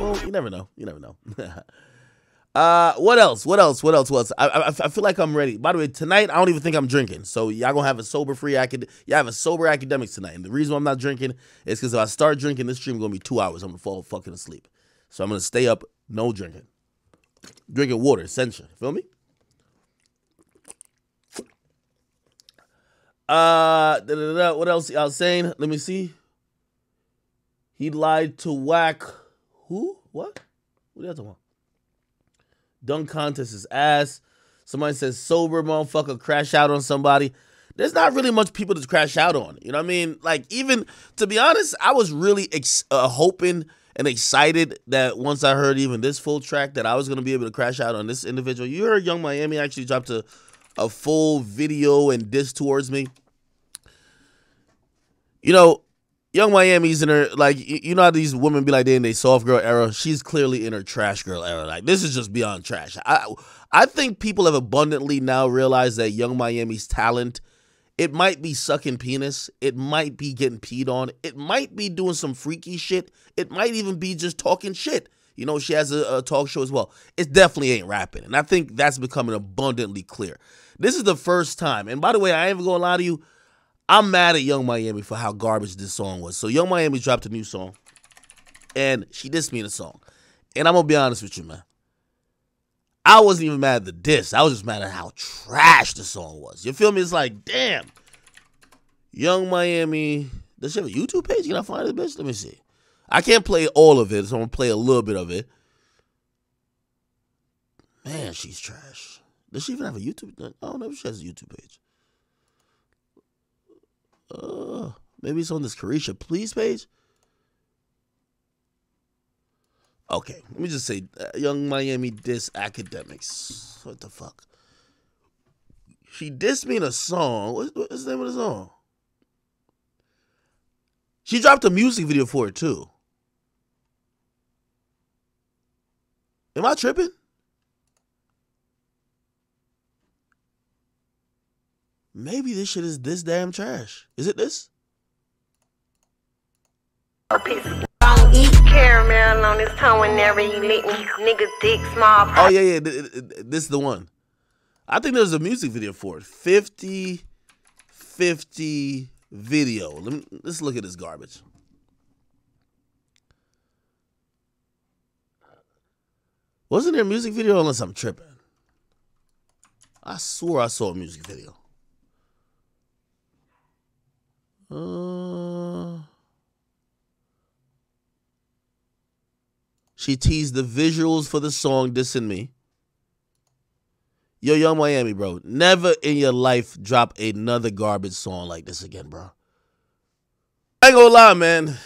Well, you never know. You never know. uh, what else? What else? What else? What else? I, I, I feel like I'm ready. By the way, tonight I don't even think I'm drinking. So y'all gonna have a sober free acad. You have a sober Akademiks tonight. And the reason I'm not drinking is because if I start drinking, this stream gonna be two hours. I'm gonna fall fucking asleep. So I'm gonna stay up, no drinking. Drinking water, essential. Feel me? Uh, da, da, da, what else y'all saying? Let me see. He lied to whack. Who? What? What you talking about? Dunk contest is ass. Somebody says sober motherfucker crash out on somebody. There's not really much people to crash out on. You know what I mean? Like even to be honest, I was really uh, hoping and excited that once I heard even this full track that I was gonna be able to crash out on this individual. You heard Yung Miami actually dropped a a full video and diss towards me. You know, Yung Miami's in her like you know how these women be like they in their soft girl era. She's clearly in her trash girl era. Like this is just beyond trash. I I think people have abundantly now realized that Yung Miami's talent. It might be sucking penis. It might be getting peed on. It might be doing some freaky shit. It might even be just talking shit. You know, she has a, a talk show as well. It definitely ain't rapping. And I think that's becoming abundantly clear. This is the first time. And by the way, I ain't even gonna lie to you. I'm mad at Yung Miami for how garbage this song was. So Yung Miami dropped a new song, and she dissed me in the song. And I'm gonna be honest with you, man. I wasn't even mad at the diss. I was just mad at how trash the song was. You feel me? It's like, damn. Yung Miami. Does she have a YouTube page? Can I find this bitch? Let me see. I can't play all of it, so I'm gonna play a little bit of it. Man, she's trash. Does she even have a YouTube? Oh, I don't know if she has a YouTube page. Uh, maybe it's on this Caresha Please page. Okay, let me just say, uh, Yung Miami diss Akademiks. What the fuck? She dissed me in a song. What, what's the name of the song? She dropped a music video for it too. Am I tripping? Maybe this shit is this damn trash. Is it this? Don't eat caramel on his tongue whenever lick me. Nigga dick small. Oh yeah, yeah. th- th- This is the one. I think there's a music video for it. 50 50 video. Let me let's look at this garbage. Wasn't there a music video unless I'm tripping? I swore I saw a music video. Uh, she teased the visuals for the song Dissing Me. Yo, Yung Miami, bro. Never in your life drop another garbage song like this again, bro. I ain't gonna lie, man.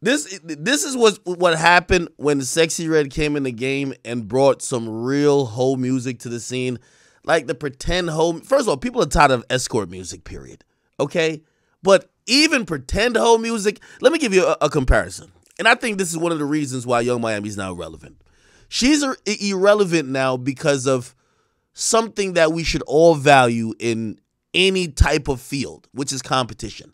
This this is what what happened when Sexyy Red came in the game and brought some real whole music to the scene. Like the pretend home. first of all, people are tired of escort music, period. Okay? But even pretend home music, let me give you a, a comparison. And I think this is one of the reasons why Yung Miami's now relevant. She's ir- irrelevant now because of something that we should all value in any type of field, which is competition.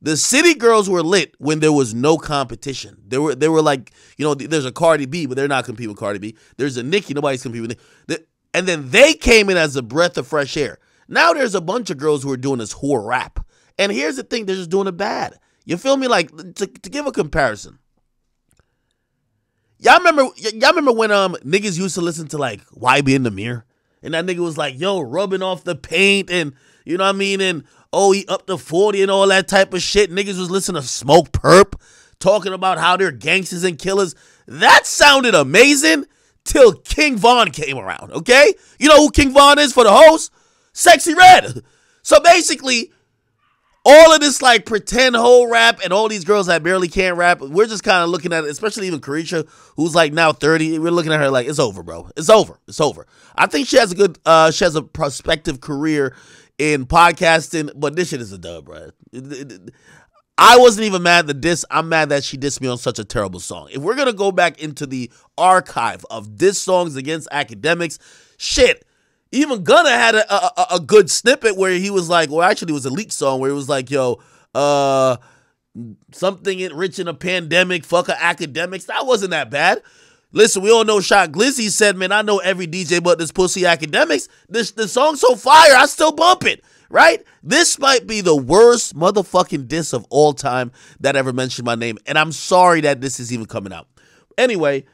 The city girls were lit when there was no competition. They were they were like, you know, there's a Cardi B, but they're not competing with Cardi B. There's a Nicki, nobody's competing with Nicki. And then they came in as a breath of fresh air. Now there's a bunch of girls who are doing this whore rap. And here's the thing, they're just doing it bad. You feel me? Like to, to give a comparison. Y'all remember y'all remember when um niggas used to listen to like YB in the mirror? And that nigga was like, yo, rubbing off the paint and you know what I mean? And oh, he up to 40 and all that type of shit. Niggas was listening to Smokepurpp, talking about how they're gangsters and killers. That sounded amazing till King Von came around, okay? You know who King Von is for the host? Sexyy Red. So basically, all of this like pretend whole rap and all these girls that barely can't rap, we're just kind of looking at it, especially even Caresha, who's like now 30. We're looking at her like, it's over, bro. It's over. It's over. I think she has a good, uh, she has a prospective career in podcasting, but this shit is a dub, bro. I wasn't even mad at the diss. I'm mad that she dissed me on such a terrible song. If we're gonna go back into the archive of diss songs against Akademiks, shit, Even Gunna had a, a, a good snippet where he was like, well, actually, it was a leak song where he was like, yo, uh, something rich in a pandemic, fuck Akademiks. That wasn't that bad. Listen, we all know Shy Glizzy said, man, I know every DJ but this pussy Akademiks. This the song's so fire, I still bump it. Right? This might be the worst motherfucking diss of all time that ever mentioned my name. And I'm sorry that this is even coming out. Anyway,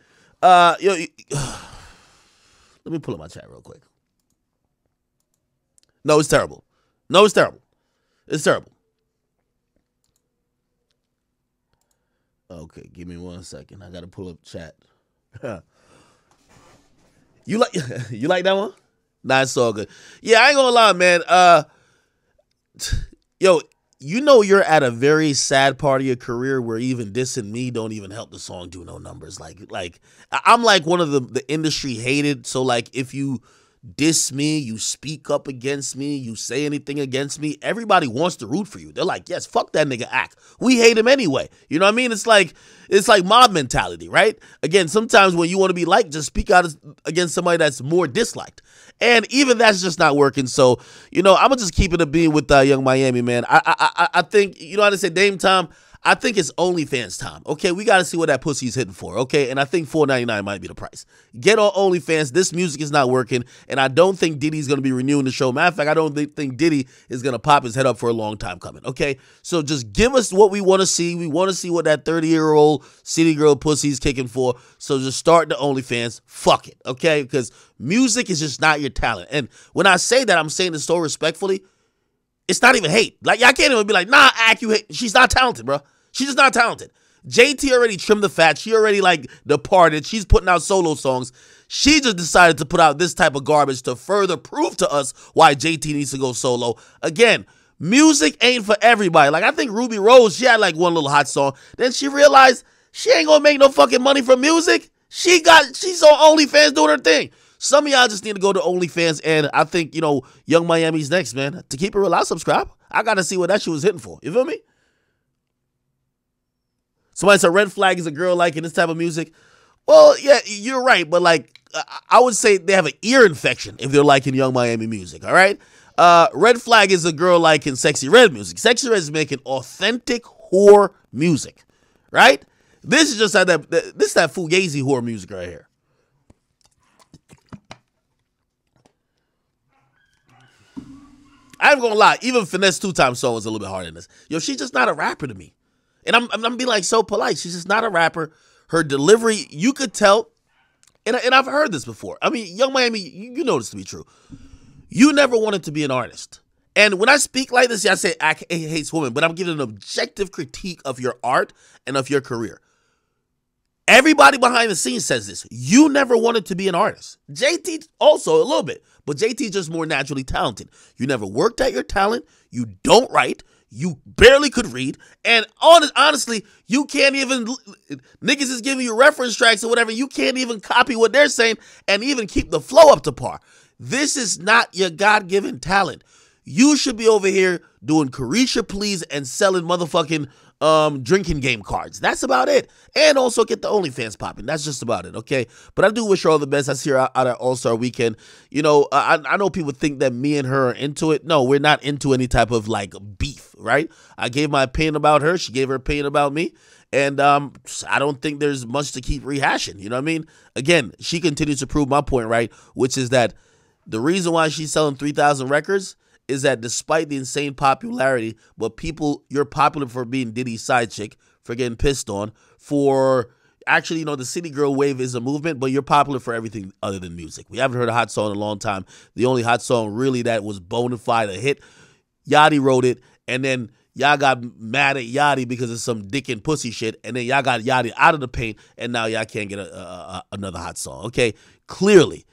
uh yo, let me pull up my chat real quick. No, it's terrible. No, it's terrible. It's terrible. Okay, give me one second. I gotta pull up chat. you like you like that one? Nah, it's all good. Yeah, I ain't gonna lie, man. Uh, yo, you know you're at a very sad part of your career where even dissing me don't even help the song do no numbers. Like, like I'm like one of the the industry hated. So like, if you diss me, you speak up against me, you say anything against me, everybody wants to root for you. They're like, yes, fuck that nigga act. We hate him anyway. You know what I mean? It's like it's like mob mentality, right? Again, sometimes when you want to be liked, just speak out against somebody that's more disliked. And even that's just not working. So, you know, I'm gonna just keep it a being with uh, Yung Miami, man. I I I, I think, you know how to say Dame Time, I think it's OnlyFans time. Okay, we got to see what that pussy's hitting for. Okay, and I think four ninety nine might be the price. Get on OnlyFans. This music is not working, and I don't think Diddy's going to be renewing the show. Matter of fact, I don't think Diddy is going to pop his head up for a long time coming. Okay, so just give us what we want to see. We want to see what that thirty year old city girl pussy's kicking for. So just start the OnlyFans. Fuck it. Okay, because music is just not your talent. And when I say that, I'm saying this so respectfully. It's not even hate. Like I can't even be like, nah, hate. She's not talented, bro. She's just not talented. JT already trimmed the fat. She already like departed. She's putting out solo songs. She just decided to put out this type of garbage to further prove to us why JT needs to go solo. Again, music ain't for everybody. Like I think Rubi Rose, she had like one little hot song. Then she realized she ain't gonna make no fucking money from music. She got she's on OnlyFans doing her thing. Some of y'all just need to go to OnlyFans, and I think you know Yung Miami's next, man. To keep it real, I subscribe. I gotta see what that shit was hitting for. You feel me? Somebody said red flag is a girl liking this type of music. Well, yeah, you're right, but like I would say they have an ear infection if they're liking Yung Miami music. All right. Uh, red flag is a girl liking sexy Red music. Sexyy Red is making authentic whore music, right? This is just that, that this is that fugazi whore music right here. I'm gonna lie, even Finesse2Tymes song was a little bit harder than this. Yo, she's just not a rapper to me. And I'm, I'm, I'm being like so polite. She's just not a rapper. Her delivery, you could tell, and, and I've heard this before. I mean, Yung Miami, you, you know this to be true. You never wanted to be an artist. And when I speak like this, I say I hate women, but I'm giving an objective critique of your art and of your career. Everybody behind the scenes says this. You never wanted to be an artist. JT also a little bit, but JT just more naturally talented. You never worked at your talent. You don't write you barely could read, and honest, honestly, you can't even niggas is giving you reference tracks or whatever. You can't even copy what they're saying and even keep the flow up to par. This is not your God given talent. You should be over here doing Caresha Please and selling motherfucking um drinking game cards. That's about it. And also get the OnlyFans popping. That's just about it. Okay. But I do wish her all the best. That's here out at All Star Weekend. You know, I, I know people think that me and her are into it. No, we're not into any type of like beef, right? I gave my opinion about her. She gave her opinion about me. And um, I don't think there's much to keep rehashing. You know what I mean? Again, she continues to prove my point, right? Which is that the reason why she's selling 3,000 records is that despite the insane popularity, but people, you're popular for being Diddy's side chick, for getting pissed on, for actually, you know, the City Girl wave is a movement, but you're popular for everything other than music. We haven't heard a hot song in a long time. The only hot song really that was bona fide a hit, Yachty wrote it, and then y'all got mad at Yachty because of some dick and pussy shit, and then y'all got Yachty out of the paint, and now y'all can't get a, a, a, another hot song. Okay, clearly,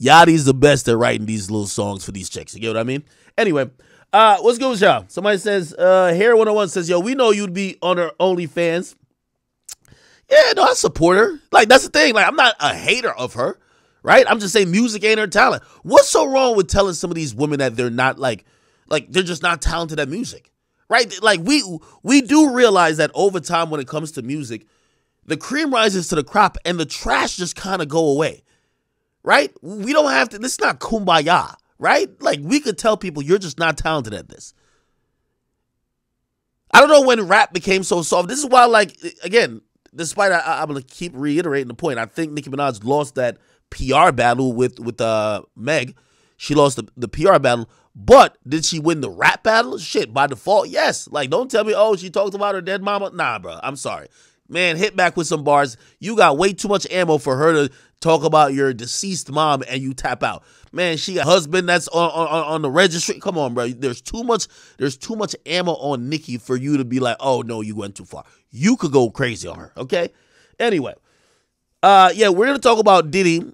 Yachty's the best at writing these little songs for these chicks. You get what I mean? Anyway, uh, what's good with y'all? Somebody says, uh, Hair 101 says, yo, we know you'd be on our OnlyFans. Yeah, no, I support her. Like, that's the thing. Like, I'm not a hater of her, right? I'm just saying music ain't her talent. What's so wrong with telling some of these women that they're not like, like they're just not talented at music, right? Like we we do realize that over time when it comes to music, the cream rises to the crop and the trash just kind of go away right? We don't have to. This is not kumbaya, right? Like we could tell people you're just not talented at this. I don't know when rap became so soft. This is why, like, again, despite I, am gonna keep reiterating the point. I think Nicki Minaj lost that PR battle with with uh Meg. She lost the, the PR battle, but did she win the rap battle? Shit, by default, yes. Like, don't tell me, oh, she talked about her dead mama. Nah, bro. I'm sorry. Man, hit back with some bars. You got way too much ammo for her to talk about your deceased mom and you tap out. Man, she got husband that's on, on, on the registry. Come on, bro. There's too much. There's too much ammo on Nicki for you to be like, oh no, you went too far. You could go crazy on her. Okay. Anyway, uh, yeah, we're gonna talk about Diddy